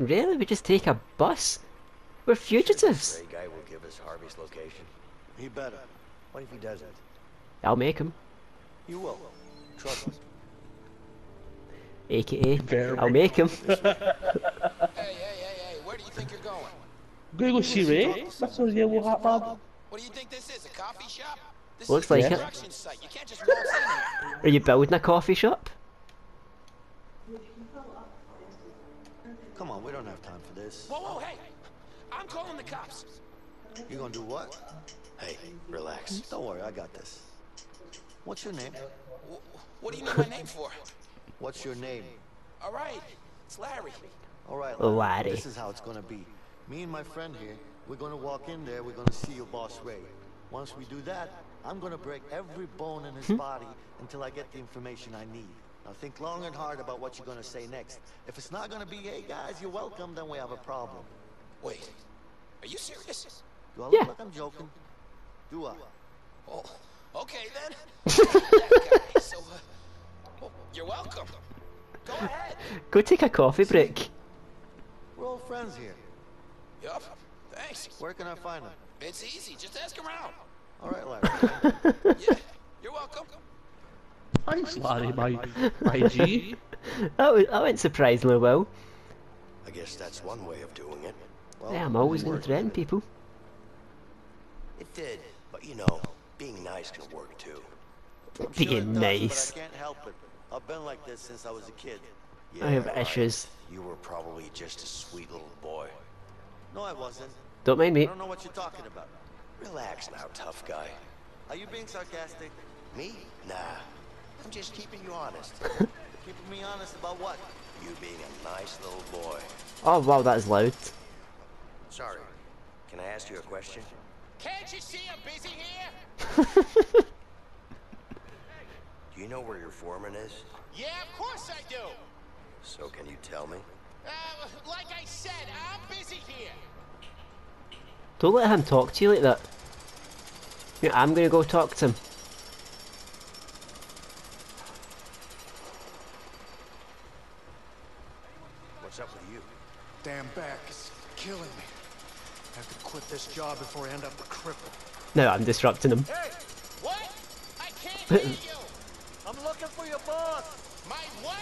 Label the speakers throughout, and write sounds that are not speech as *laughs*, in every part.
Speaker 1: Really? We just take a bus? We're fugitives.
Speaker 2: Gray guy will give us Harvey's location.
Speaker 3: He better. What if he doesn't?
Speaker 1: I'll make him.
Speaker 3: You will. Trust me.
Speaker 1: AKA,
Speaker 4: Very.
Speaker 1: I'll make him. *laughs*
Speaker 5: Hey, hey, hey, hey, where do you think you're going?
Speaker 4: I'm see Ray. That's a yellow hat man.
Speaker 5: What do you think this is, a coffee shop? This
Speaker 1: Looks
Speaker 5: is a
Speaker 1: like it.
Speaker 5: construction site. You can't just waltz in here.
Speaker 1: Are you building a coffee shop?
Speaker 3: Come on, we don't have time for this.
Speaker 5: Whoa, whoa, hey! I'm calling the cops.
Speaker 3: You gonna do what?
Speaker 2: Hey, relax.
Speaker 3: Don't worry, I got this. What's your name?
Speaker 5: Wh- What do you need my name for?
Speaker 3: What's your name?
Speaker 5: All right, it's Larry.
Speaker 3: All right,
Speaker 1: Larry.
Speaker 3: This is how it's gonna be. Me and my friend here, we're gonna walk in there. We're gonna see your boss Ray. Once we do that, I'm gonna break every bone in his hmm? body until I get the information I need. Now think long and hard about what you're gonna say next. If it's not gonna be, hey guys, you're welcome, then we have a problem.
Speaker 5: Wait, are you serious?
Speaker 3: Do I look
Speaker 1: Yeah.
Speaker 3: like I'm joking? Do I?
Speaker 5: Oh, okay then. *laughs* that guy, so, uh, well, you're welcome. Go ahead.
Speaker 1: Go take a coffee break.
Speaker 3: We're all friends here.
Speaker 5: Yup, thanks.
Speaker 3: Where can I find him?
Speaker 5: It's easy, just ask around.
Speaker 3: All right, Larry. *laughs*
Speaker 5: Yeah, you're welcome.
Speaker 4: Thanks, Larry, my, my G.
Speaker 1: That, was, that went surprisingly well.
Speaker 2: I guess that's one way of doing it.
Speaker 3: Well,
Speaker 1: Yeah, I'm always going to threaten people.
Speaker 2: It did, but you know, being nice can work too.
Speaker 3: I'm sure
Speaker 1: Being
Speaker 3: does,
Speaker 1: nice.
Speaker 3: But I can't help it. I've been like this since I was a kid.
Speaker 1: I have
Speaker 2: right.
Speaker 1: issues.
Speaker 2: You were probably just a sweet little boy.
Speaker 3: No, I wasn't.
Speaker 1: Don't mind me.
Speaker 3: I don't know what you're talking about.
Speaker 2: Relax now, tough guy.
Speaker 3: Are you being sarcastic?
Speaker 2: Me? Nah. I'm just keeping you honest. *laughs*
Speaker 3: Keeping me honest about what?
Speaker 2: you being a nice little boy.
Speaker 1: Oh wow, that is loud.
Speaker 2: Sorry. Can I ask you a question?
Speaker 5: Can't you see I'm busy here? *laughs*
Speaker 2: Do you know where your foreman is?
Speaker 5: Yeah, of course I do.
Speaker 2: So can you tell me?
Speaker 5: Uh, like I said, I'm busy here.
Speaker 1: Don't let him talk to you like that. Yeah, I'm gonna go talk to him.
Speaker 2: What's up with you?
Speaker 6: Damn back is killing me. I have to quit this job before I end up a cripple.
Speaker 1: No, I'm disrupting him.
Speaker 5: Hey, what? I can't *laughs* hear you.
Speaker 3: I'm looking for your boss.
Speaker 5: My what?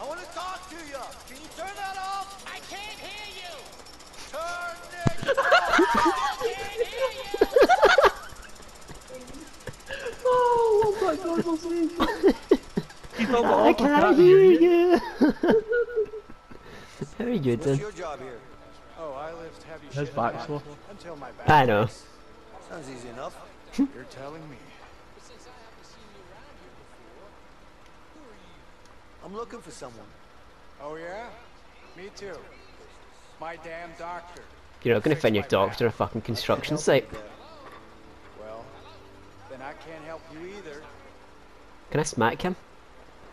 Speaker 3: I want to talk to you. Can you turn that off?
Speaker 5: I can't hear you.
Speaker 3: Turn it *laughs*
Speaker 5: I can't hear you. *laughs*
Speaker 4: Oh, my God, what's this? Keep on
Speaker 1: I can't hear you. *laughs* Very good you
Speaker 3: What's
Speaker 1: doing?
Speaker 3: your job here?
Speaker 6: Oh, I lift heavy
Speaker 4: His
Speaker 6: shit
Speaker 4: back's
Speaker 6: a lot
Speaker 4: sore.
Speaker 6: until my back.
Speaker 1: I know.
Speaker 3: Sounds easy enough. *laughs*
Speaker 6: You're telling me.
Speaker 3: I'm looking for someone.
Speaker 6: Oh yeah? Me too. My damn doctor.
Speaker 1: You're not gonna find your doctor a fucking construction site.
Speaker 6: Well, then I can't help you either.
Speaker 1: Can I smack him?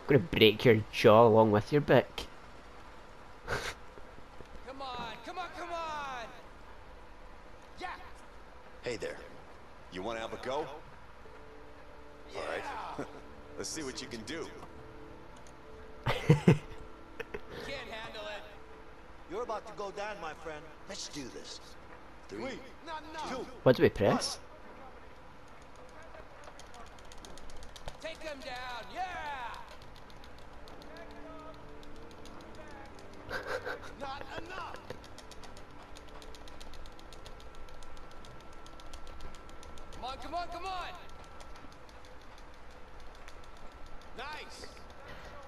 Speaker 1: I'm gonna break your jaw along with your back.
Speaker 5: Come on, come on, come on. Yeah.
Speaker 7: Hey there. You want to have a go? All right. *laughs* Let's see what you can do.
Speaker 5: Can't handle it.
Speaker 3: You're about to go down, my friend.
Speaker 2: Let's do this. Three.
Speaker 5: No, no.
Speaker 3: Two.
Speaker 1: What do we press?
Speaker 5: Take them down. Yeah. Not enough. Come on, come on, come on. Nice.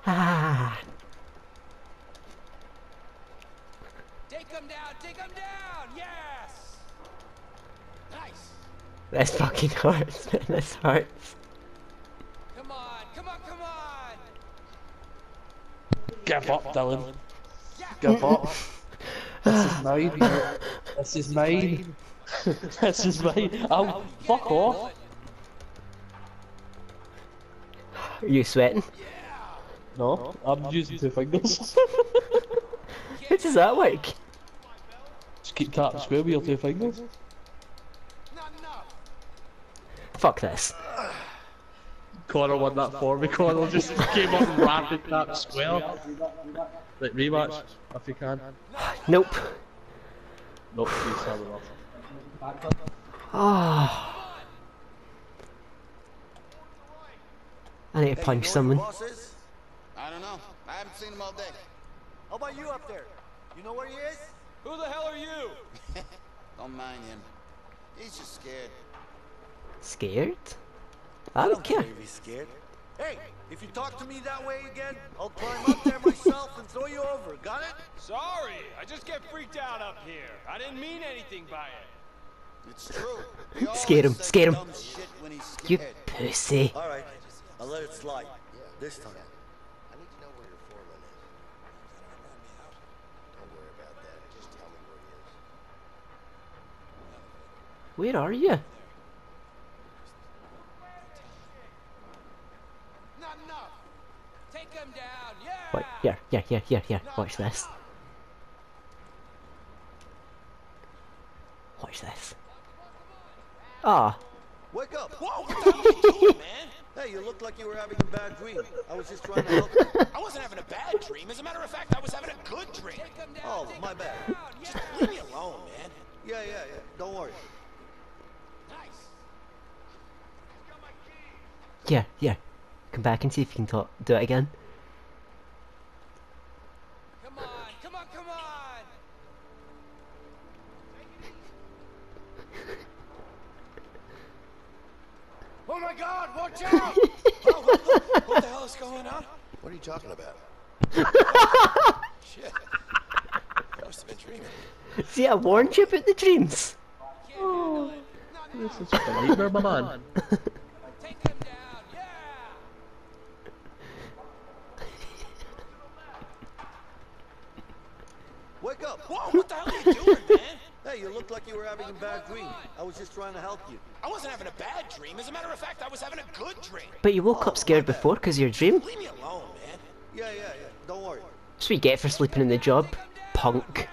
Speaker 1: Ah,
Speaker 5: Take them down, take them down. Yes. Nice.
Speaker 1: this fucking hurts, *laughs* man. This hurts.
Speaker 5: Come on, come on, come on.
Speaker 4: Give up, Dylan. Give up. This is mine. This is mine. this is mine. Oh, fuck off.
Speaker 1: Are you sweating?
Speaker 4: No, I'm using two fingers. *laughs*
Speaker 1: How does that work?
Speaker 4: Just keep tapping square with your two fingers.
Speaker 5: Not.
Speaker 1: Fuck this.
Speaker 4: Connor won that for me. Connor *laughs* just came up and rapid that square. Like rematch, if you can.
Speaker 1: Nope.
Speaker 4: Nope, please have enough.
Speaker 1: Ah. I need to punch
Speaker 3: you
Speaker 1: someone.
Speaker 3: Who your boss is?
Speaker 5: I don't know. I haven't seen him all day.
Speaker 3: How about you up there? You know where he is?
Speaker 5: Who the hell are you? *laughs* don't mind him. He's just scared.
Speaker 1: Scared? I don't care.
Speaker 3: if scared. Hey, if you talk to me that way again, I'll climb up there myself and throw you over. Got it?
Speaker 8: Sorry, I just get freaked out up here. I didn't mean anything by it.
Speaker 5: It's true. He *laughs*
Speaker 1: Scare him,
Speaker 5: always says
Speaker 1: scare him.
Speaker 5: shit when he's
Speaker 1: You pussy.
Speaker 3: All right. I'll let it slide. This time.
Speaker 2: I need to know where your foreman is. Don't worry about that. Just tell me where he is.
Speaker 1: Where are you?
Speaker 8: Not enough. Take him down. Yeah.
Speaker 1: What? Here, here, here, here, here. Watch this. Watch this. Ah,
Speaker 3: Wake up!
Speaker 5: Whoa, what the hell are you doing, man?
Speaker 3: Hey, you look like you were having a bad dream. I was just trying to help you. *laughs*
Speaker 5: I wasn't having a bad dream. As a matter of fact, I was having a good dream.
Speaker 3: Oh, my bad.
Speaker 5: Just leave me alone, man.
Speaker 3: Yeah, yeah, yeah. Don't worry.
Speaker 5: Nice.
Speaker 1: Yeah, here. Come back and see if you can talk. Do it again.
Speaker 8: Come on, come on, come on.
Speaker 6: Oh my god, watch out! *laughs*
Speaker 5: Oh, what, the, what the hell is going on?
Speaker 2: What are you talking about? *laughs*
Speaker 5: Shit. I must have been dreaming.
Speaker 1: See, I warned you about the dreams.
Speaker 4: This is a nightmare, my man. *laughs*
Speaker 8: Take him down. Yeah.
Speaker 3: Wake up!
Speaker 5: Whoa, what the hell are you doing, man?
Speaker 3: Hey, you look like you were having a bad dream. I was just trying to help you.
Speaker 5: I wasn't having a bad dream. As a matter of fact, I was having a good dream.
Speaker 1: But you woke up scared before because of your dream.
Speaker 5: Leave me alone, man.
Speaker 3: Yeah, yeah, yeah. Don't worry.
Speaker 1: That's what you get for sleeping in the job. Punk.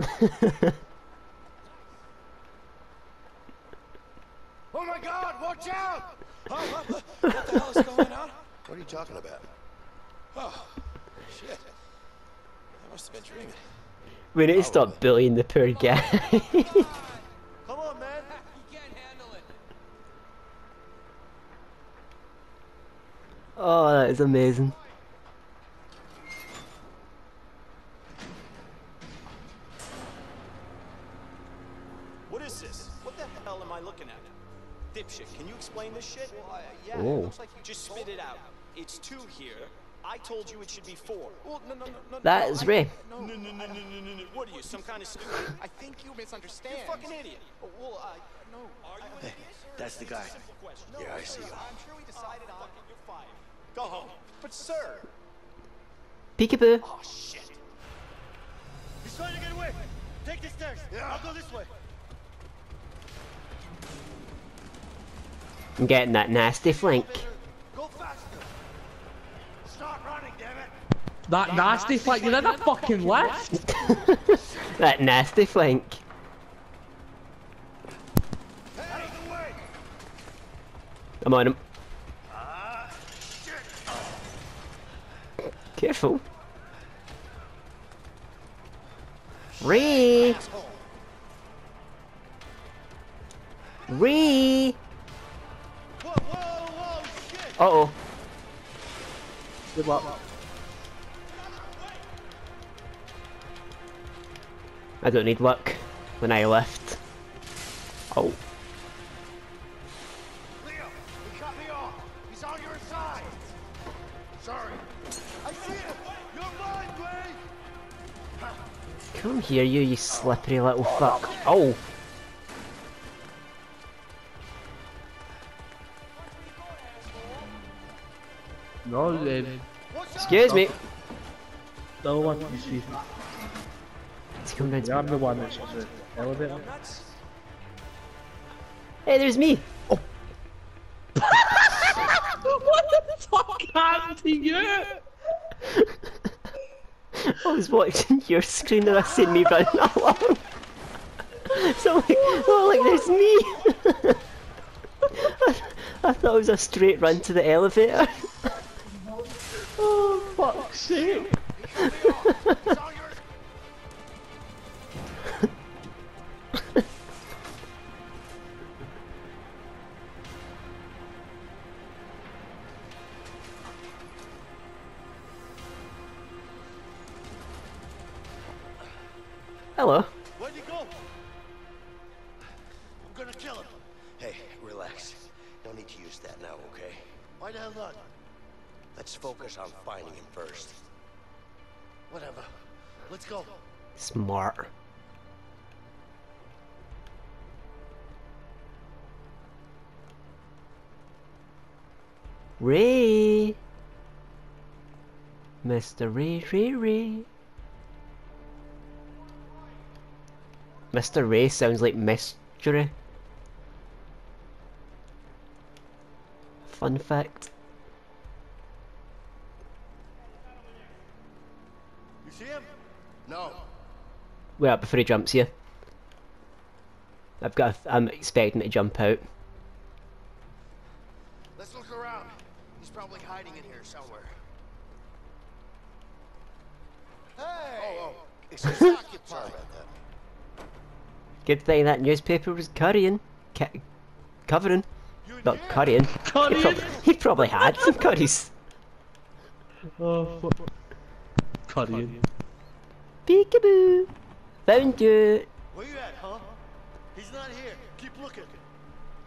Speaker 5: Nice. *laughs*
Speaker 6: Oh my god, watch out!
Speaker 5: Oh, what, what, what the hell is *laughs* going on?
Speaker 2: What are you talking about?
Speaker 5: Oh, shit. I must have been dreaming.
Speaker 1: We need to stop bullying the poor guy. *laughs*
Speaker 3: Come on, man.
Speaker 8: He can't handle it.
Speaker 1: oh, that is amazing.
Speaker 9: What is this? What the hell am I looking at? Dipshit, can you explain this shit? yeah,
Speaker 1: Oh.
Speaker 9: it looks like you just spit it out. It's two here. I told you it should be four. Well, no, no, no, no.
Speaker 1: That
Speaker 9: no, I-
Speaker 1: Ray.
Speaker 9: No, no, no, no, no, no, no, no. What are you, some kind of stupid? I think you misunderstand. You're a fucking idiot. Oh, well, I, no. Are you an idiot?
Speaker 3: That's the guy.
Speaker 9: Simple.
Speaker 2: Yeah, I see him.
Speaker 9: I'm sure we decided on. You're fired. Go home. But sir.
Speaker 1: Peekaboo.
Speaker 9: Oh, shit.
Speaker 3: He's trying to get away. Take the stairs. Yeah. I'll go this way.
Speaker 1: I'm getting that nasty flank.
Speaker 3: Go faster.
Speaker 6: Start running, damn it!
Speaker 4: That nasty flank, you never in a fucking left. *laughs*
Speaker 1: that nasty flank.
Speaker 3: Out of the way.
Speaker 1: I'm on him. Careful. Ree! Ree! Uh oh.
Speaker 4: Good luck.
Speaker 1: I don't need luck when I lift. Oh.
Speaker 6: Leo, he cut me off. He's on your side. Sorry.
Speaker 3: I see it. You're mine, Ray.
Speaker 1: Come here, you, you slippery little fuck. Oh!
Speaker 4: No, um,
Speaker 1: Excuse me.
Speaker 4: the other one, excuse me.
Speaker 1: It's coming down to
Speaker 4: Yeah, I'm the one that's on the elevator.
Speaker 1: Hey, there's me! Oh, *laughs*
Speaker 4: what the fuck happened to you? *laughs*
Speaker 1: I was watching your screen and I seen me running *laughs* along. So like, oh, like there's me. I thought it was a straight run to the elevator.
Speaker 2: On him first.
Speaker 3: Whatever. Let's go.
Speaker 1: Smart. Ray. Mr. Ray Ray Ray. Mr. Ray sounds like mystery. Fun fact.
Speaker 3: You see him?
Speaker 9: No.
Speaker 1: Wait up before he jumps you. I've got. A, I'm expecting to jump out.
Speaker 9: Let's look around. He's probably hiding in here somewhere.
Speaker 3: Hey!
Speaker 9: Oh, oh.
Speaker 2: Excuse *laughs* me. Sorry about that.
Speaker 1: Good thing that newspaper was currying, ca- covering,
Speaker 3: You
Speaker 1: not
Speaker 3: did?
Speaker 1: currying. He,
Speaker 4: Currying?
Speaker 1: prob- he probably had some curries.
Speaker 4: Oh, fuck. Currying.
Speaker 1: Peekaboo! Found you!
Speaker 3: Where you at, huh? He's not here. Keep looking.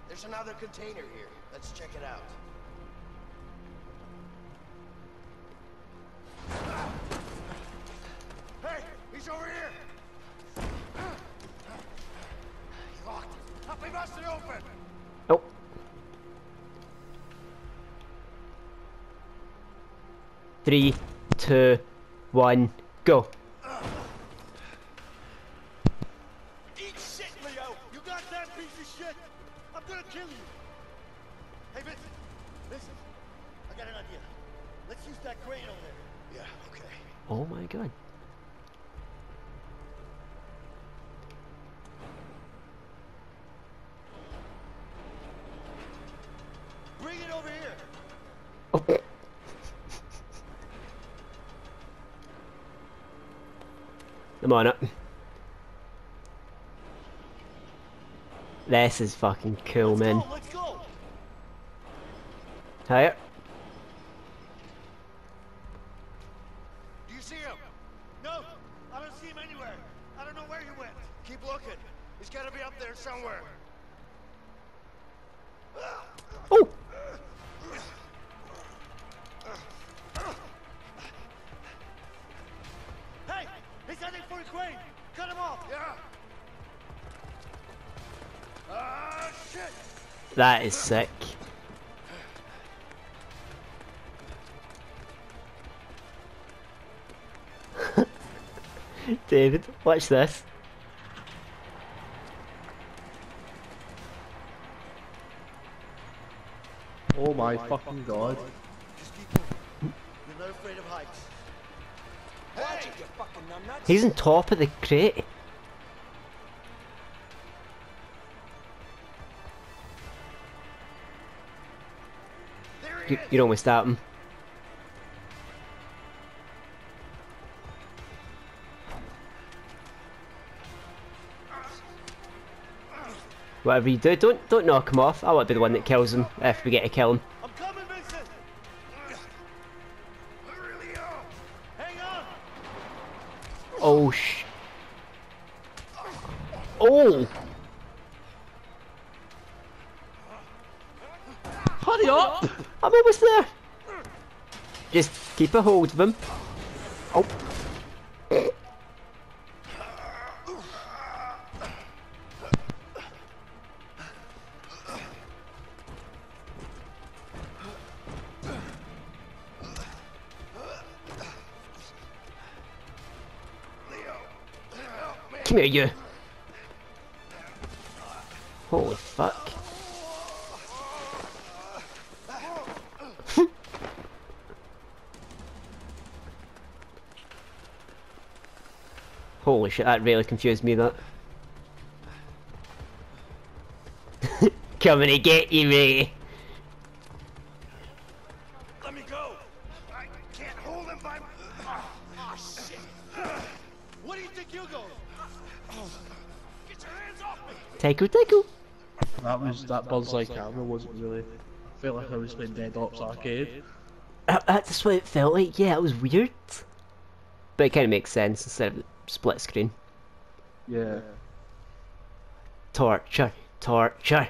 Speaker 9: There's another container here. Let's check it out. Hey, he's over here. He locked it. Help me bust it open.
Speaker 1: Oh. Three, two, one, go.
Speaker 3: Eat shit, Leo! You got that piece of shit? I'm gonna kill you! Hey, Vincent! Listen, I got an idea. Let's use that crane over there.
Speaker 2: Yeah, okay.
Speaker 1: Oh my god.
Speaker 3: Bring it over here!
Speaker 1: Oh. I'm on it. This is fucking cool, man. That is sick. *laughs* David, watch this.
Speaker 4: Oh my fucking god.
Speaker 3: Just keep moving. You're not afraid of heights.
Speaker 9: Hey!
Speaker 5: You fucking numbnuts.
Speaker 1: He's on top of the crate. You, you don't want to start him. Whatever you do, don't don't knock him off. I want to be the one that kills him uh, if we get to kill him.
Speaker 3: I'm coming, Vincent!
Speaker 9: Hurry,
Speaker 3: Hang on!
Speaker 1: Oh sh. Oh!
Speaker 4: Hurry up!
Speaker 1: Oh, I'm almost there. Just keep a hold of him. Oh. Come here, you. Holy Holy shit, that really confused me, that. *laughs* Coming to get you, mate. Let me go. I
Speaker 5: can't hold him by... Oh,
Speaker 9: oh shit.
Speaker 3: What do you think you're going? Oh. Get your
Speaker 9: hands off me.
Speaker 4: That was, that Buzz Like Camera wasn't really... I felt like I was playing Dead Ops Arcade.
Speaker 1: That's what it felt like, yeah, it was weird. But it kind of makes sense instead of split screen.
Speaker 4: Yeah.
Speaker 1: Torture, torture.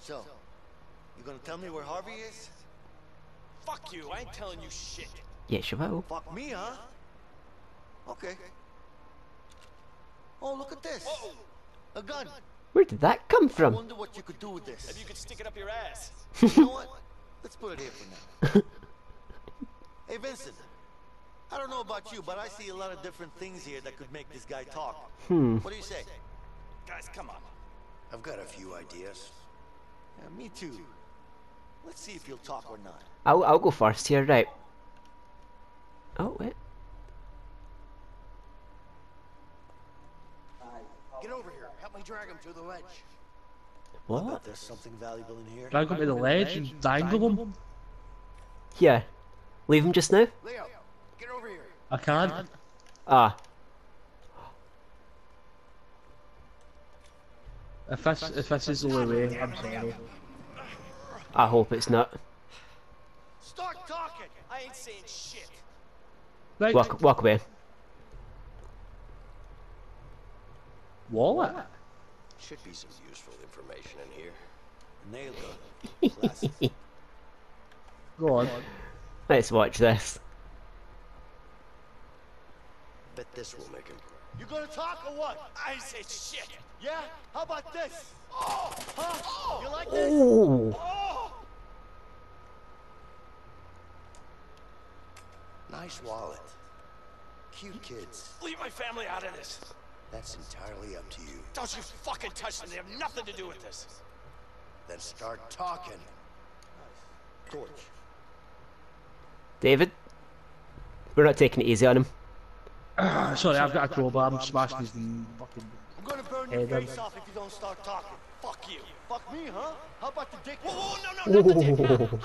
Speaker 3: So, you gonna tell me where Harvey is?
Speaker 9: Fuck you, I ain't telling you shit.
Speaker 1: Yes, you will.
Speaker 3: Fuck me, huh? Okay. Oh, look at this.
Speaker 9: Whoa!
Speaker 3: A gun.
Speaker 1: Where did that come from?
Speaker 3: I
Speaker 1: from?
Speaker 3: wonder what you could do with this.
Speaker 9: Maybe you could stick it up your ass.
Speaker 3: You know what? Let's put it here for now. *laughs* hey, Vincent. I don't know about you, but I see a lot of different things here that could make this guy talk.
Speaker 1: Hmm.
Speaker 3: What do you say?
Speaker 9: Guys, come on.
Speaker 2: I've got a few ideas.
Speaker 3: Yeah, me too. Let's see if you'll talk or not.
Speaker 1: I'll I'll go first here, right? Oh wait.
Speaker 2: Get over here. Help me drag him to the ledge.
Speaker 1: What?
Speaker 3: Bet there's something valuable in here.
Speaker 4: Drag him to the ledge and dangle him.
Speaker 1: Yeah. Leave him just now?
Speaker 2: Leo, get over here.
Speaker 4: I can't.
Speaker 1: Ah.
Speaker 4: If this if this is the only way, I'm sorry.
Speaker 1: I hope it's not.
Speaker 3: Start talking!
Speaker 9: I ain't saying shit.
Speaker 4: Right.
Speaker 1: Walk walk away.
Speaker 4: Wallet.
Speaker 2: Should be some useful information in here.
Speaker 3: Nail gun. Glasses.
Speaker 4: Go on.
Speaker 1: Let's watch this.
Speaker 2: Bet this will make him.
Speaker 3: You gonna talk or what?
Speaker 9: I ain't saying shit.
Speaker 3: Yeah? How about this?
Speaker 9: Oh!
Speaker 3: Huh?
Speaker 9: Oh!
Speaker 3: You like this?
Speaker 1: Ooh.
Speaker 9: Oh!
Speaker 2: Nice wallet. Cute kids.
Speaker 9: Leave my family out of this.
Speaker 2: That's entirely up to you.
Speaker 9: Don't you fucking touch them. They have nothing to do with this.
Speaker 2: Then start talking.
Speaker 3: Torch.
Speaker 1: David. We're not taking it easy on him. *sighs*
Speaker 4: Sorry, I've got a crowbar. I'm smashing his fucking.
Speaker 3: I'm gonna burn
Speaker 4: Hey,
Speaker 3: your face off if you don't start talking.
Speaker 9: Fuck you.
Speaker 3: Fuck me, huh? How about the dick?
Speaker 9: Whoa, whoa, no, no, not the dick.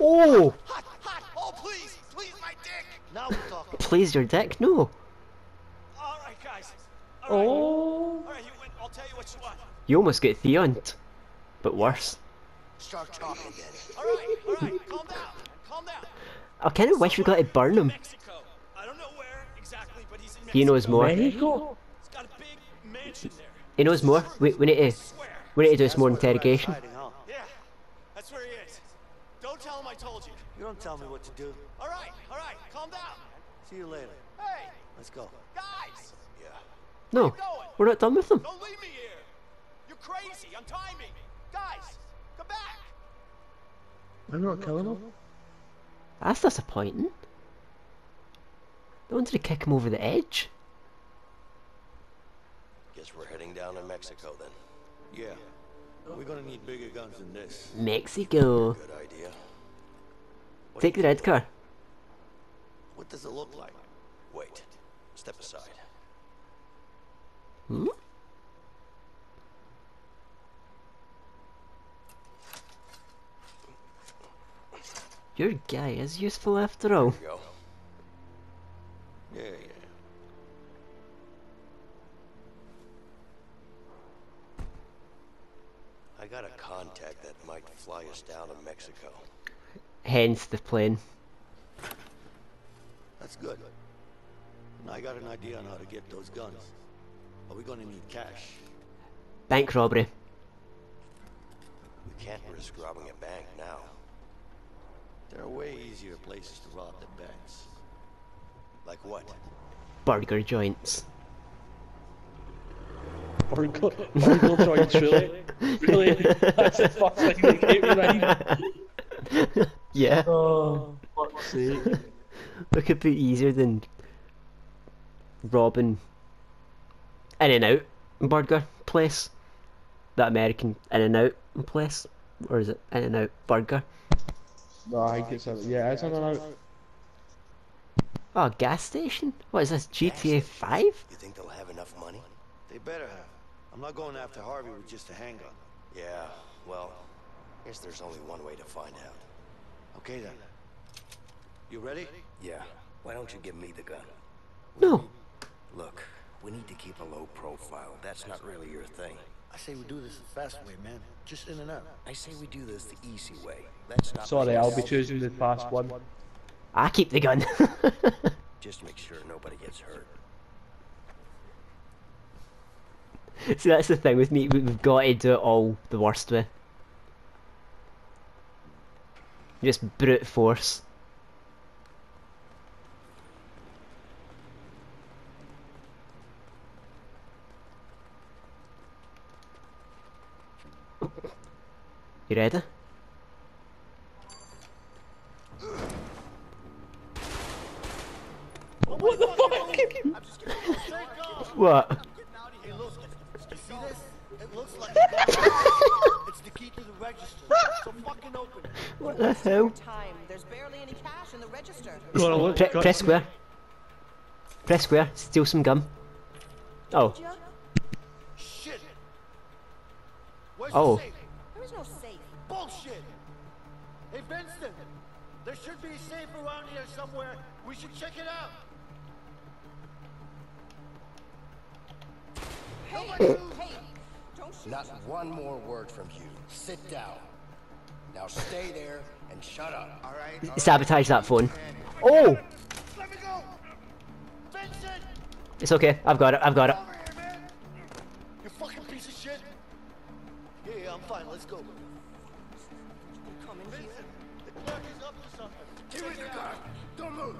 Speaker 1: Oh!
Speaker 9: Hot, hot. Oh, please, please, my dick.
Speaker 3: Now we're talking.
Speaker 1: Please your dick? No.
Speaker 9: All right, guys. All right.
Speaker 4: Oh.
Speaker 9: All right, you win. I'll tell you what you want.
Speaker 1: You almost get Theoned. But worse.
Speaker 2: Start talking then.
Speaker 9: All right, all right. Calm down. Calm down.
Speaker 1: I kinda wish we got to burn him.
Speaker 9: Mexico.
Speaker 1: He knows more.
Speaker 4: Mexico.
Speaker 9: He's got a big mansion there.
Speaker 1: He knows more. We, we need to we need to do some more
Speaker 3: That's where the rat's
Speaker 1: interrogation.
Speaker 9: Yeah, that's where he is. Don't tell him I told you.
Speaker 3: You don't tell me what to do.
Speaker 9: All right, all right. Calm down.
Speaker 3: See you later.
Speaker 9: Hey,
Speaker 3: Let's go.
Speaker 9: guys,
Speaker 2: Yeah.
Speaker 1: No, we're not done with them.
Speaker 9: don't leave me here. You're crazy. Untie me. Guys, come back.
Speaker 4: I'm not killing him.
Speaker 1: That's disappointing. They wanted to kick him over the edge.
Speaker 2: Guess we're heading down to Mexico then.
Speaker 3: Yeah. We're gonna need bigger guns than this.
Speaker 1: Mexico.
Speaker 2: Good idea. What
Speaker 1: Take the red car.
Speaker 3: What does it look like?
Speaker 2: Wait. Step aside.
Speaker 1: Hmm? Your guy is useful after all.
Speaker 2: Here you go.
Speaker 3: Yeah, yeah.
Speaker 2: I got a contact that might fly us down to Mexico.
Speaker 1: Hence the plane.
Speaker 3: That's good. And I got an idea on how to get those guns. Are we're gonna need cash.
Speaker 1: Bank robbery.
Speaker 2: We can't risk robbing a bank now.
Speaker 3: There are way easier places to rob than banks.
Speaker 2: Like what?
Speaker 1: Burger joints.
Speaker 4: Burger, burger joints, really? *laughs* Really? That's the first thing that came to mind.
Speaker 1: yeah.
Speaker 4: Oh, fuck's sake.
Speaker 1: What could be easier than robbing In and Out burger place? That American In and Out place? Or is it In and Out burger?
Speaker 4: No, I think it's a, yeah, it's on an out.
Speaker 1: Oh, gas station? What is this, GTA 5?
Speaker 2: You think they'll have enough money?
Speaker 3: They better have. I'm not going after Harvey with just a handgun.
Speaker 2: Yeah, well, I guess there's only one way to find out.
Speaker 3: Okay then. You ready?
Speaker 2: Yeah, why don't you give me the gun?
Speaker 1: No.
Speaker 2: Look, we need to keep a low profile. That's not really your thing.
Speaker 3: I say we do this the fast way, man. Just in and out.
Speaker 2: I say we do this the easy way. That's not
Speaker 4: Sorry, I'll be choosing the fast one.
Speaker 1: I keep the gun. *laughs*
Speaker 2: Just make sure nobody gets hurt.
Speaker 1: See, that's the thing with me. we- We've got to do it all the worst way. Just brute force. You ready? What?
Speaker 3: Hey, look. You see this? It looks like. It's the key to the register. So fucking open.
Speaker 1: What the hell?
Speaker 10: Time. There's barely any cash in the register.
Speaker 4: Gotta look,
Speaker 1: Pre-
Speaker 4: got-
Speaker 1: press square. Press square. Steal some gum. Oh.
Speaker 3: Shit. Where's
Speaker 1: Oh.
Speaker 3: the safe?
Speaker 10: There is no safe.
Speaker 3: Bullshit. Hey, Vincent. There should be a safe around here somewhere. We should check it out.
Speaker 2: Not one more word from you. Sit down. Now stay there and shut up. All right?
Speaker 1: Sabotage that phone. Oh!
Speaker 3: Let me go. Vincent.
Speaker 1: It's okay. I've got it. I've got it.
Speaker 3: Here. You fucking piece of shit. Yeah, yeah, I'm fine. Let's go.
Speaker 10: Come in here.
Speaker 3: Vincent, the clerk is up to something.
Speaker 2: Give me the gun. Don't move.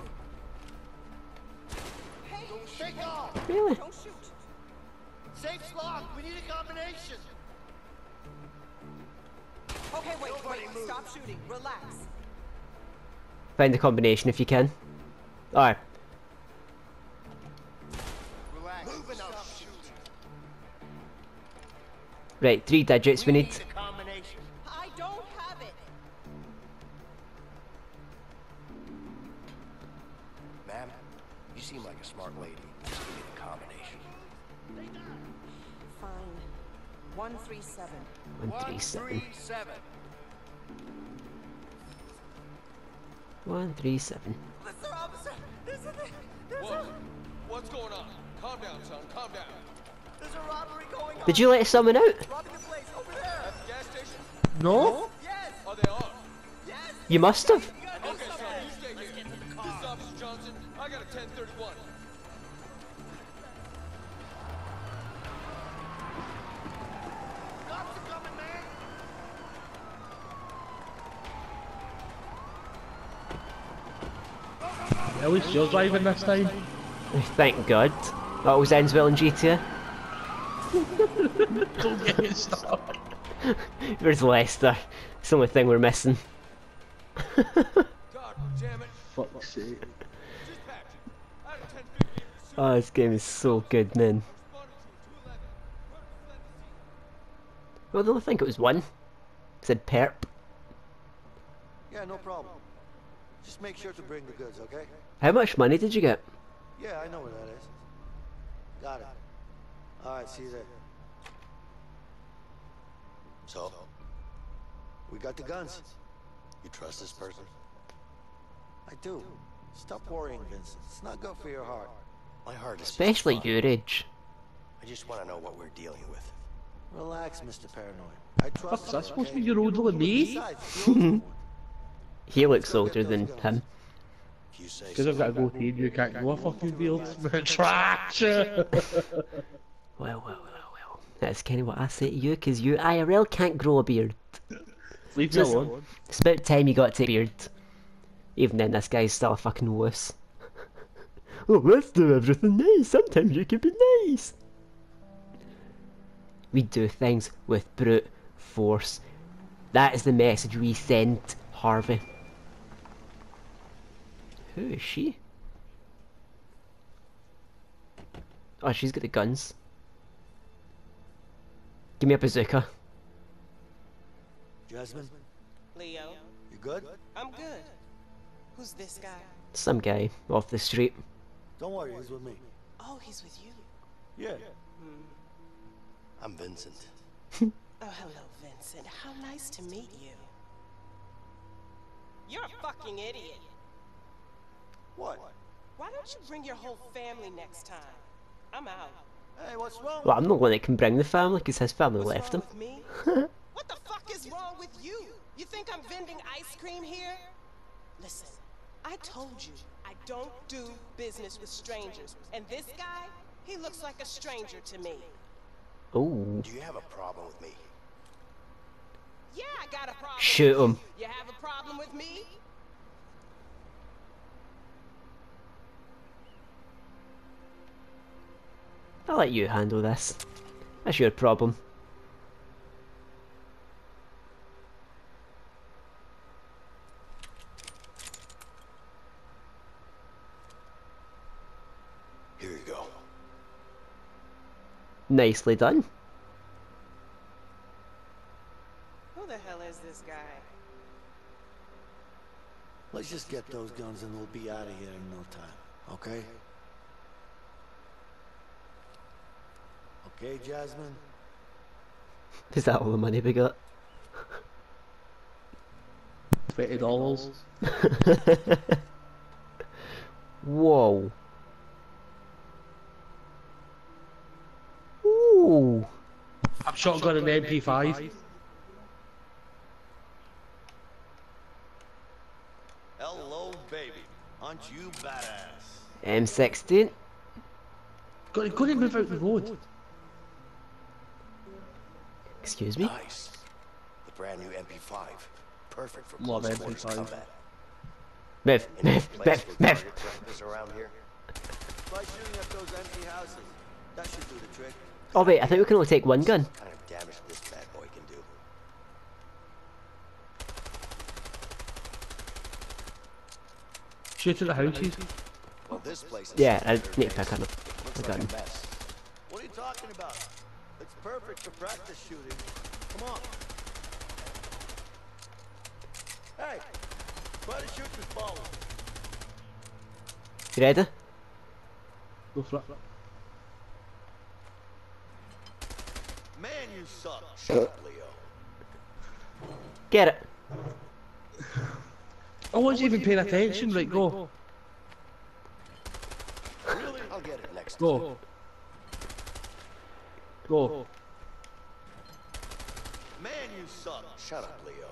Speaker 10: Hey,
Speaker 3: Take off.
Speaker 1: Really?
Speaker 10: don't shoot.
Speaker 3: Safe's locked. We need a combination.
Speaker 10: Okay, wait, wait. Stop shooting. Relax.
Speaker 1: Find the combination if you can. Alright.
Speaker 2: Move and I'll.
Speaker 1: Right, three digits we need.
Speaker 10: One, three, seven.
Speaker 1: seven. One, three, seven.
Speaker 10: Mr. Officer, there's a there's
Speaker 8: Whoa. What's going on? Calm down, son. Calm down.
Speaker 10: there's a robbery going on.
Speaker 1: Did you let someone out?
Speaker 10: Robbing the place over there.
Speaker 8: At the gas station?
Speaker 4: No?
Speaker 10: Yes, oh,
Speaker 8: Are they on?
Speaker 10: yes.
Speaker 1: You must have.
Speaker 4: At least you're driving this time.
Speaker 1: Thank God. That always ends well in GTA.
Speaker 4: Don't get it started.
Speaker 1: Where's Lester? It's the only thing we're missing.
Speaker 8: God damn it.
Speaker 4: Fuck's sake.
Speaker 8: Just patch it. I had a 1050 in pursuit.
Speaker 1: Oh, this game is so good, man.
Speaker 8: Responded to a 211. Purpose fled the scene.
Speaker 1: Well, I don't think it was one. It said perp.
Speaker 3: Yeah, no problem. Just make sure to bring the goods, okay?
Speaker 1: How much money did you get?
Speaker 3: Yeah, I know where that is. Got it. All right, see you there.
Speaker 2: So,
Speaker 3: We got the guns.
Speaker 2: you trust this person?
Speaker 3: I do. Stop worrying, Vincent. It's not good for your heart.
Speaker 2: My heart is
Speaker 1: Especially
Speaker 2: fine.
Speaker 1: your age.
Speaker 2: I just want to know what we're dealing with.
Speaker 3: Relax, Mr. Paranoid. I trust
Speaker 4: Fuck's
Speaker 3: you,
Speaker 4: that supposed to be you're older than me? *laughs*
Speaker 3: Besides, older.
Speaker 1: He looks older than him.
Speaker 2: If you say
Speaker 4: Because. I've got a goatee and you can't grow a fucking *laughs* beard. Trash! *laughs*
Speaker 1: Well, well, well, well. That's kind of what I say to you, because you IRL can't grow a beard.
Speaker 4: Leave me
Speaker 1: Just-
Speaker 4: alone.
Speaker 1: It's about time you got to a beard. Even then, this guy's still a fucking wuss. *laughs* oh, let's do everything nice. Sometimes you can be nice. We do things with brute force. That is the message we send Harvey. Who is she? Oh, she's got the guns. Give me a bazooka.
Speaker 3: Jasmine,
Speaker 10: Leo,
Speaker 3: you good?
Speaker 10: I'm good. Who's this guy?
Speaker 1: Some guy off the street.
Speaker 3: Don't worry, he's with me.
Speaker 10: Oh, he's with you.
Speaker 3: Yeah. Hmm.
Speaker 2: I'm Vincent. *laughs*
Speaker 10: Oh, hello, Vincent. How nice to meet you. You're a fucking idiot.
Speaker 3: What?
Speaker 10: Why don't you bring your whole family next time? I'm out.
Speaker 3: Hey, what's wrong?
Speaker 1: Well, I'm not one that can bring the family because his family
Speaker 10: What's
Speaker 1: left
Speaker 10: wrong
Speaker 1: him. *laughs*
Speaker 10: with me? what the fuck is wrong with you? You think I'm vending ice cream here? Listen, I told you I don't do business with strangers. And this guy, he looks like a stranger to me.
Speaker 1: Oh,
Speaker 2: Do you have a problem with me?
Speaker 10: Yeah, I got a problem.
Speaker 1: shoot him.
Speaker 10: You You have a problem with me?
Speaker 1: I'll let you handle this. That's your problem.
Speaker 2: Here you go.
Speaker 1: Nicely done.
Speaker 10: Who the hell is this guy?
Speaker 3: Let's just get those guns and we'll be out of here in no time, okay? Okay, Jasmine?
Speaker 1: Is that all the money we got?
Speaker 4: Twenty dollars. *laughs*
Speaker 1: Whoa. Ooh.
Speaker 4: I've shotgun an MP5.
Speaker 3: Hello, baby. Aren't you badass?
Speaker 1: M16.
Speaker 4: Got got to move out the road.
Speaker 1: Excuse me.
Speaker 2: Nice. The brand new MP5. Perfect for
Speaker 4: Love
Speaker 2: close quarters
Speaker 4: MP5.
Speaker 2: combat.
Speaker 1: Move,
Speaker 2: Any
Speaker 1: move,
Speaker 2: place
Speaker 1: move, move.
Speaker 2: around here?
Speaker 3: Try shooting at those empty houses. That should do the trick.
Speaker 1: Oh wait, I think we can only take one gun.
Speaker 2: Kind of damage this bad boy can do?
Speaker 4: Shoot at the houses.
Speaker 2: Well, this place is
Speaker 1: Yeah, I need to pick up
Speaker 2: Looks
Speaker 1: a
Speaker 2: like a
Speaker 1: gun.
Speaker 3: What are you talking about? It's perfect for practice shooting. Come on. Hey, try to shoot this ball.
Speaker 1: You ready?
Speaker 4: Go for it.
Speaker 3: Man, you suck. Uh.
Speaker 2: Shut up, Leo.
Speaker 1: Get it.
Speaker 4: I wasn't even paying attention. Right, go.
Speaker 2: Really? I'll get it next
Speaker 4: Go. Go.
Speaker 3: Man, you suck.
Speaker 2: Shut up, Leo.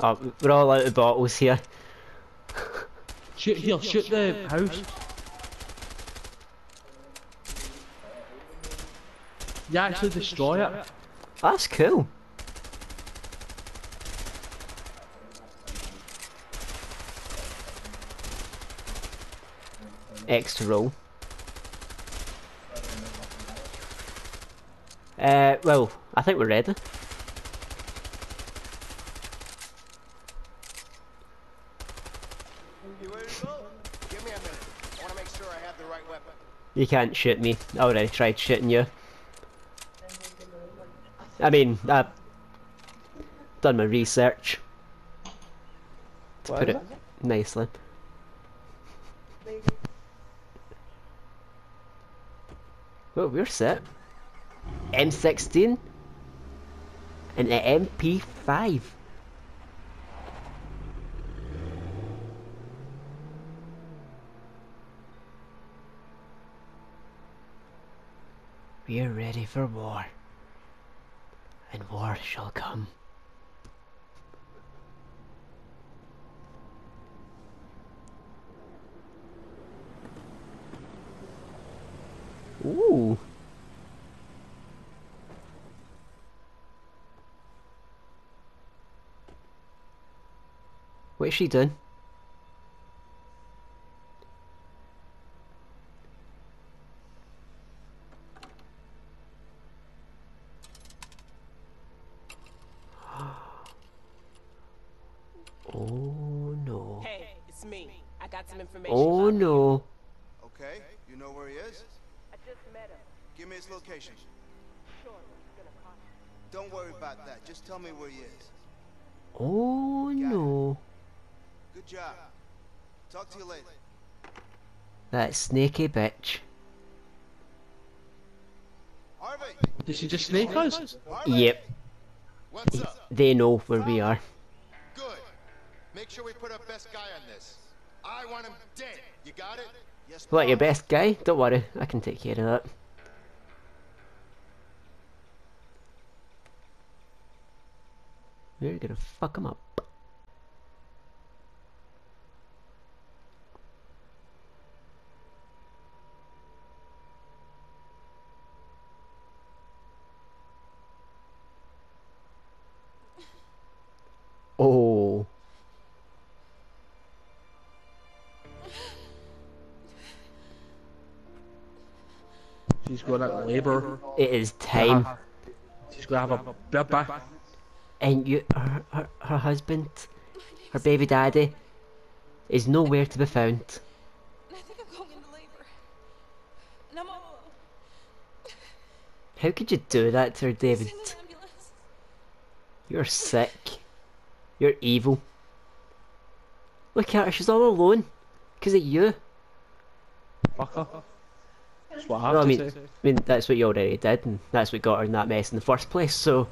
Speaker 1: Oh, we're all out of bottles here.
Speaker 4: Shoot here. Shoot the house. You actually destroy it.
Speaker 1: That's cool. X to roll. Uh, well, I think we're ready.
Speaker 3: You
Speaker 1: can't shoot me. I already tried shooting you. I mean, I've done my research. To
Speaker 4: What
Speaker 1: put
Speaker 4: is
Speaker 1: it nicely. Well, we're set. M16 and the MP5. We are ready for war, and war shall come. Ooh. What is she doing? Oh no.
Speaker 10: Hey, it's me. I got some information.
Speaker 1: Oh
Speaker 10: about you.
Speaker 1: no.
Speaker 6: Okay, you know where he is?
Speaker 10: I just met him.
Speaker 6: Give me his location.
Speaker 10: Sure, it's gonna cost.
Speaker 6: Don't worry about that. Just tell me where he is.
Speaker 1: Oh no.
Speaker 6: Good job. Talk to you later.
Speaker 1: That snaky bitch.
Speaker 6: Harvey!
Speaker 4: Did she just snake us?
Speaker 6: Harvey!
Speaker 1: Yep.
Speaker 6: What's up?
Speaker 1: They know where we are.
Speaker 6: Good. Make sure we put our best guy on this. I want him dead. You got it?
Speaker 1: What, your best guy? Don't worry, I can take care of that. We're gonna fuck him up.
Speaker 4: She's going out labour.
Speaker 1: It is time. Uh-huh.
Speaker 4: She's going to have a baby.
Speaker 1: And you, her, her, her husband, her baby daddy, is nowhere to be found.
Speaker 10: I think I'm going into labor. And I'm all.
Speaker 1: How could you do that to her, David?
Speaker 10: Send an ambulance.
Speaker 1: You're sick. You're evil. Look at her, she's all alone. Because of you.
Speaker 4: Fuck her. That's what I
Speaker 1: No, I mean,
Speaker 4: say.
Speaker 1: I mean, that's what you already did, and that's what got her in that mess in the first place, so...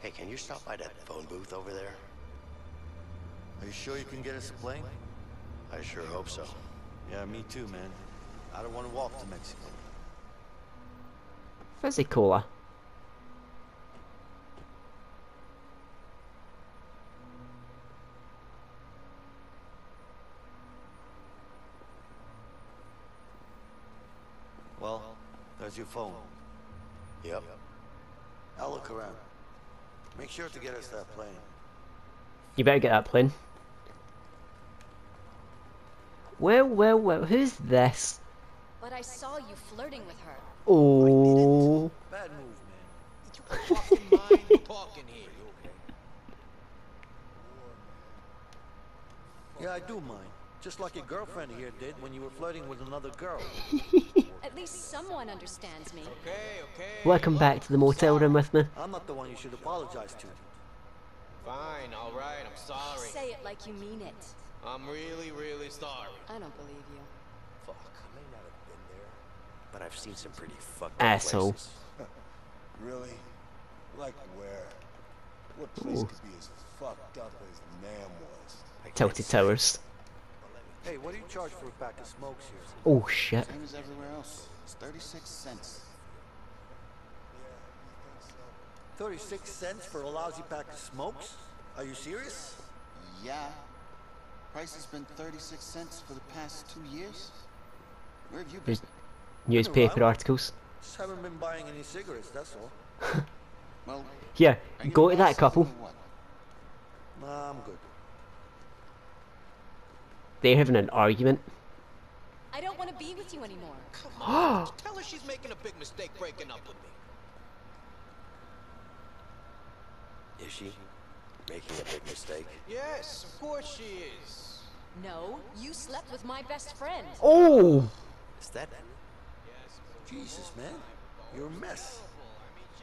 Speaker 2: Hey, can you stop by that phone booth over there?
Speaker 3: Are you sure you can get us a plane?
Speaker 2: I sure hope so.
Speaker 3: Yeah, me too, man. I don't want to walk to Mexico.
Speaker 1: Fizzy Cola.
Speaker 3: Well, there's your phone.
Speaker 2: Yep.
Speaker 3: I'll look around. Make sure to get us that plane.
Speaker 1: You better get that plane. Well, well, well, who's this?
Speaker 11: But I saw you flirting with her.
Speaker 1: Oh...
Speaker 3: Bad move, man.
Speaker 8: You fucking *laughs* mind talking here, you okay?
Speaker 3: Yeah, I do mind. Just like your girlfriend here did when you were flirting with another girl. *laughs*
Speaker 11: At least someone understands me.
Speaker 8: Okay, okay.
Speaker 1: Welcome back to the motel room with me.
Speaker 3: I'm not the one you should apologize to.
Speaker 8: Fine, all right, I'm sorry.
Speaker 11: Say it like you mean it.
Speaker 8: I'm really, really sorry.
Speaker 11: I don't believe you.
Speaker 2: Fuck. I may not have been there, but I've seen some pretty fucked up
Speaker 1: Asshole.
Speaker 2: places. *laughs*
Speaker 12: Really? Like where? What place could be as fucked up as Nam was?
Speaker 2: I can't
Speaker 1: Tilted Towers.
Speaker 2: But let me-
Speaker 3: Hey, what do you charge for a pack of smokes here?
Speaker 1: Oh shit.
Speaker 13: Same as everywhere else. It's 36 cents.
Speaker 3: 36 cents for a lousy pack of smokes? Are you serious?
Speaker 13: Yeah. Price has been 36 cents for the past two years. Where have you been?
Speaker 1: There's newspaper articles.
Speaker 3: Just haven't been buying any cigarettes, that's all. *laughs*
Speaker 13: Well,
Speaker 1: Here,
Speaker 13: are
Speaker 1: go
Speaker 13: gonna
Speaker 1: that couple.
Speaker 13: something?
Speaker 3: Nah, I'm good.
Speaker 1: They're having an argument.
Speaker 11: I don't want to be with you anymore.
Speaker 8: Come *gasps* on, tell her she's making a big mistake breaking up with me.
Speaker 2: Is she making a big mistake?
Speaker 8: Yes, of course she is.
Speaker 11: No, you slept with my best friend.
Speaker 1: Oh!
Speaker 2: Is that yes,
Speaker 3: Jesus, man. You're a mess.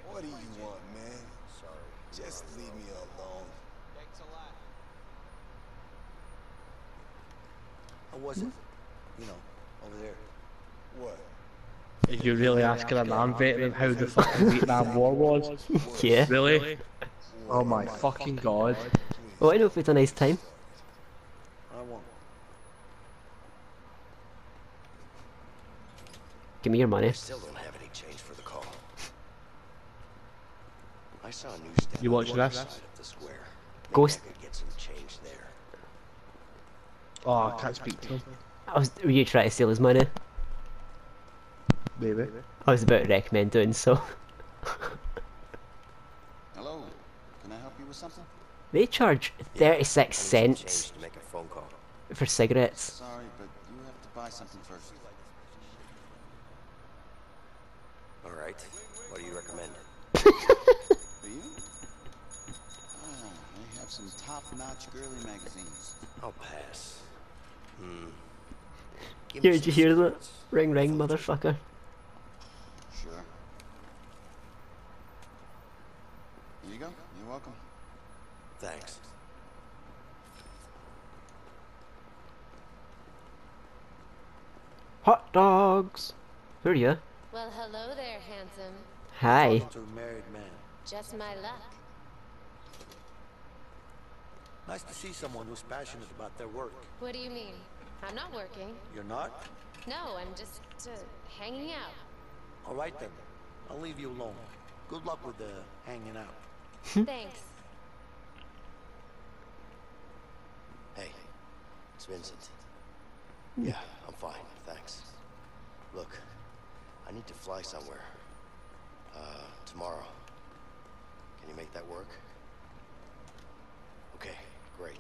Speaker 12: What do you want, man? Sorry. Just leave me alone.
Speaker 8: Thanks a lot.
Speaker 3: How was it? You know, over there.
Speaker 12: What?
Speaker 4: Are you really asking a man veteran how the fucking Vietnam War *laughs* was?
Speaker 1: Yeah.
Speaker 4: Really? Oh, oh my fucking god.
Speaker 1: Oh, I know if it's a nice time.
Speaker 3: I won't.
Speaker 1: Give me your money.
Speaker 2: I still don't have any change for the call. I saw a newsstand
Speaker 4: You watch
Speaker 2: the other
Speaker 4: this?
Speaker 2: of the square.
Speaker 1: Ghost-
Speaker 2: I could get some change there.
Speaker 4: Oh, I can't speak to him.
Speaker 1: I was, were you trying to steal his money?
Speaker 4: Maybe.
Speaker 1: I was about to recommend doing so.
Speaker 13: Hello? Can I help you with something?
Speaker 1: They charge 36
Speaker 2: I
Speaker 1: cents
Speaker 2: to make a phone call.
Speaker 1: for cigarettes.
Speaker 13: Sorry, but you have to buy something first.
Speaker 2: All right. What do you recommend? *laughs*
Speaker 13: For you? Ah, they have some top-notch girly magazines.
Speaker 2: I'll pass. Hmm.
Speaker 1: Here, did you hear that? Ring ring, motherfucker.
Speaker 13: Sure. Here you go. You're welcome.
Speaker 2: Thanks.
Speaker 1: Hot dogs! Who are you?
Speaker 14: Well, hello there, handsome.
Speaker 1: Hi.
Speaker 3: To a married man.
Speaker 14: Just my luck.
Speaker 3: Nice to see someone who's passionate about their work.
Speaker 14: What do you mean? I'm not working.
Speaker 3: You're not?
Speaker 14: No, I'm just uh, hanging out.
Speaker 3: All right then. I'll leave you alone. Good luck with the hanging out. *laughs*
Speaker 14: Thanks.
Speaker 2: Hey, it's Vincent. Yeah, I'm fine, thanks. Look, I need to fly somewhere. Uh, tomorrow. Can you make that work? Great.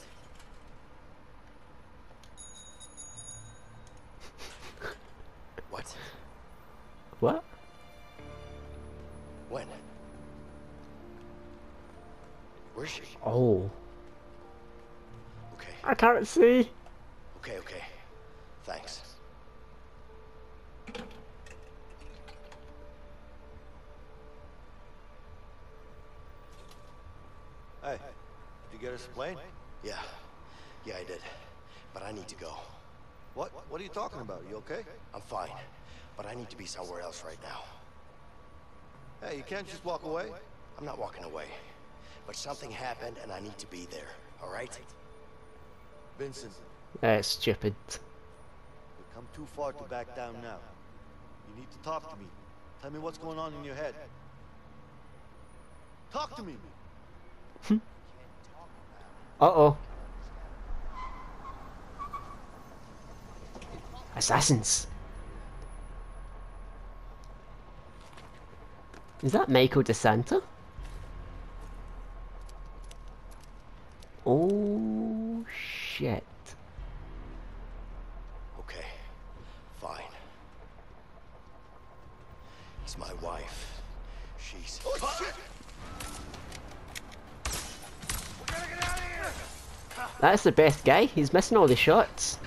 Speaker 2: What?
Speaker 1: What?
Speaker 2: When? Where's she?
Speaker 1: Oh.
Speaker 2: Okay.
Speaker 1: I can't see.
Speaker 2: Okay, okay. Thanks.
Speaker 3: Hey, did you get us a plane?
Speaker 2: Yeah. Yeah, I did. But I need to go.
Speaker 3: What? What are you talking about? You okay?
Speaker 2: I'm fine. But I need to be somewhere else right now.
Speaker 3: Hey, you can't just walk away.
Speaker 2: I'm not walking away. But something happened and I need to be there, alright?
Speaker 3: Vincent,
Speaker 1: That's stupid.
Speaker 3: we've come too far to back down now. You need to talk to me. Tell me what's going on in your head. Talk to me. *laughs*
Speaker 1: Uh oh. Assassins. Is that Michael DeSanta? Oh shit.
Speaker 2: Okay. Fine. It's my wife. She's.
Speaker 3: Oh, shit!
Speaker 1: That's the best guy. He's missing all the shots.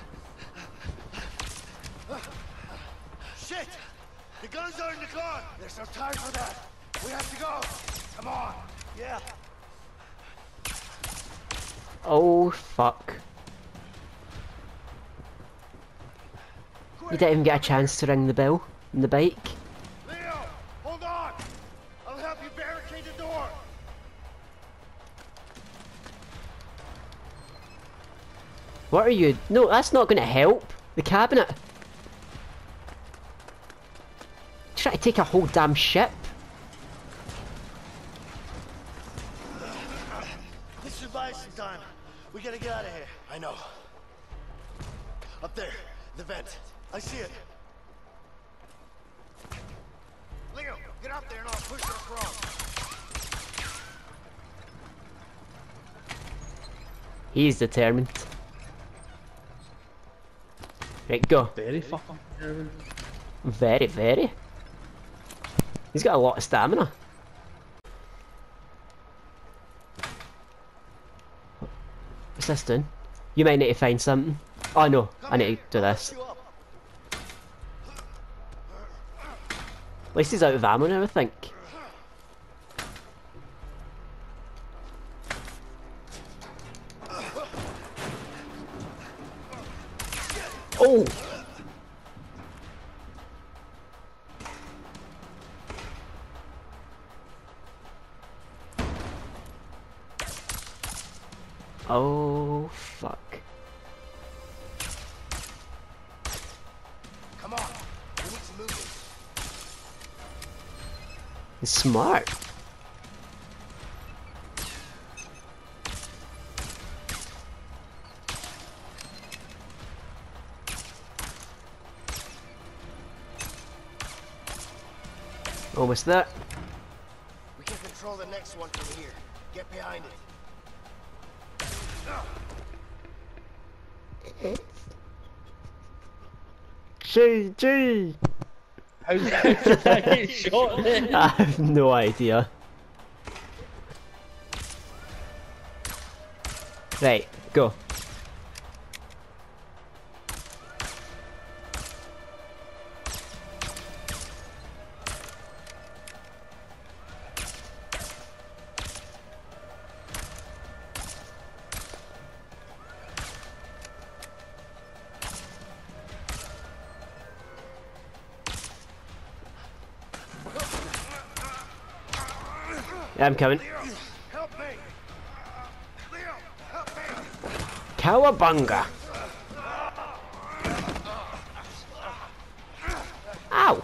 Speaker 3: Shit! The guns are in the car! There's no time for that! We have to go! Come on! Yeah.
Speaker 1: Oh fuck. You didn't even get a chance to ring the bell on the bike. What are you? No, that's not going to help. The cabinet. Try to take a whole damn ship.
Speaker 3: This should buy us some time. We gotta get out of here.
Speaker 2: I know. Up there, the vent.
Speaker 3: I see it. Leo, get up there and I'll push it across.
Speaker 1: He's determined. Right, go.
Speaker 4: Very fucking determined.
Speaker 1: Very, very. He's got a lot of stamina. What's this doing? You might need to find something. Oh no, I need to do this. At least he's out of ammo now, I think. Oh! Almost there.
Speaker 2: We can control the next one from here. Get behind it.
Speaker 1: GG!
Speaker 4: How did I get shot then? *laughs*
Speaker 1: I have no idea. Right, go. Yeah, I'm coming. Cowabunga! Ow!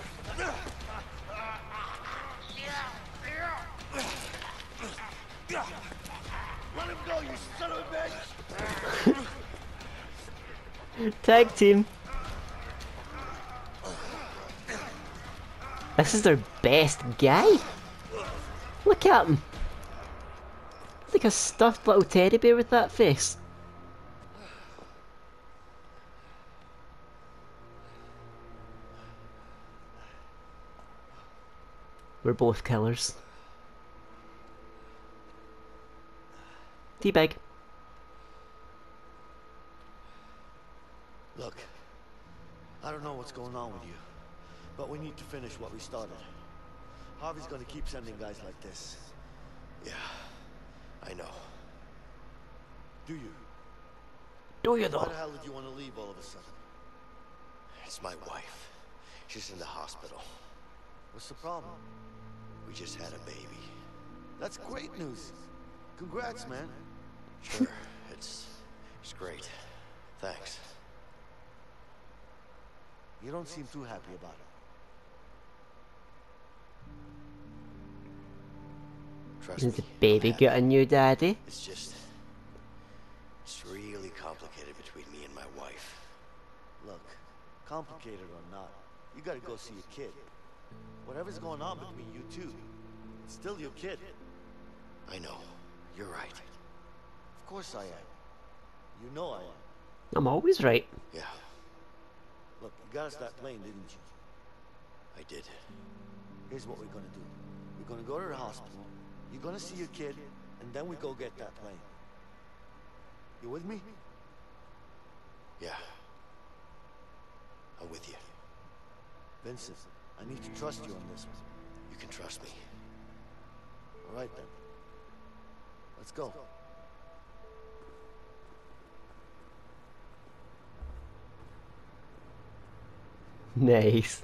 Speaker 1: *laughs* Tag team. This is their best guy. Look at him. Like a stuffed little teddy bear with that face. We're both killers. Teabag.
Speaker 3: Look, I don't know what's going on with you, but we need to finish what we started. Harvey's gonna keep sending guys like this.
Speaker 2: Yeah, I know.
Speaker 3: Do you?
Speaker 1: Do you
Speaker 3: Why
Speaker 1: though?
Speaker 3: the hell did you want to leave all of a sudden?
Speaker 2: It's my wife. She's in the hospital.
Speaker 3: What's the problem?
Speaker 2: We just had a baby.
Speaker 3: That's great news. Congrats, man.
Speaker 2: Sure, it's it's great. Thanks.
Speaker 3: You don't seem too happy about it.
Speaker 2: Trust
Speaker 1: Is
Speaker 2: me.
Speaker 1: the baby got a new daddy?
Speaker 2: It's just it's really complicated between me and my wife.
Speaker 3: Look, complicated or not, you gotta go see your kid. Whatever's going on between you two, it's still your kid.
Speaker 2: I know. You're right.
Speaker 3: Of course I am. You know I am.
Speaker 1: I'm always right.
Speaker 2: Yeah,
Speaker 3: Look, you got us that plane, didn't you?
Speaker 2: I did.
Speaker 3: Here's what we're gonna do. We're gonna go to the hospital. You're gonna see your kid, and then we go get that plane. You with me?
Speaker 2: Yeah. I'm with you.
Speaker 3: Vincent, I need to trust you on this one.
Speaker 2: You can trust me.
Speaker 3: All right then. Let's go. *laughs*
Speaker 1: Nice.